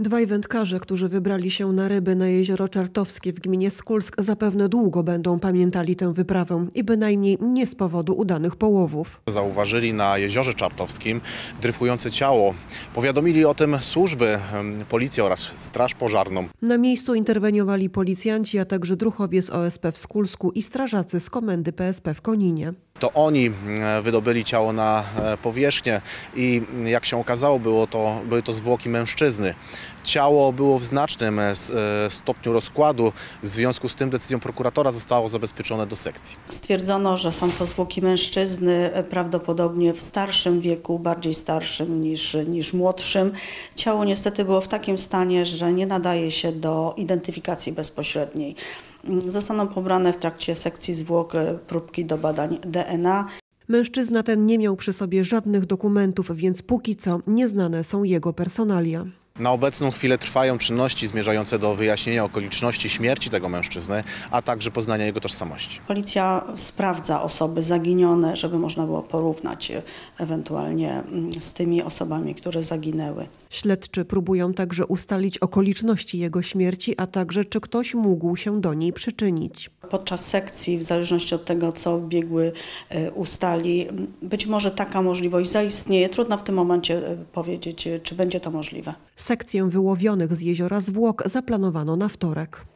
Dwaj wędkarze, którzy wybrali się na ryby na jezioro Czartowskie w gminie Skulsk zapewne długo będą pamiętali tę wyprawę i bynajmniej nie z powodu udanych połowów. Zauważyli na jeziorze Czartowskim dryfujące ciało. Powiadomili o tym służby, em, policję oraz straż pożarną. Na miejscu interweniowali policjanci, a także druhowie z OSP w Skulsku i strażacy z komendy PSP w Koninie. To oni wydobyli ciało na e, powierzchnię i jak się okazało, było to, były to zwłoki mężczyzny. Ciało było w znacznym e, e, stopniu rozkładu, w związku z tym decyzją prokuratora zostało zabezpieczone do sekcji. Stwierdzono, że są to zwłoki mężczyzny, e, prawdopodobnie w starszym wieku, bardziej starszym niż, niż młodszym. Ciało niestety było w takim stanie, że nie nadaje się do identyfikacji bezpośredniej. Mm, Zostaną pobrane w trakcie sekcji zwłok próbki do badań DNA. Mężczyzna ten nie miał przy sobie żadnych dokumentów, więc póki co nieznane są jego personalia. Na obecną chwilę trwają czynności zmierzające do wyjaśnienia okoliczności śmierci tego mężczyzny, a także poznania jego tożsamości. Policja sprawdza osoby zaginione, żeby można było porównać e, ewentualnie mm, z tymi osobami, które zaginęły. Śledczy próbują także ustalić okoliczności jego śmierci, a także czy ktoś mógł się do niej przyczynić. Podczas sekcji, w zależności od tego, co biegły e, ustali, być może taka możliwość zaistnieje. Trudno w tym momencie e, powiedzieć, czy będzie to możliwe. Sekcję wyłowionych z jeziora zwłok zaplanowano na wtorek.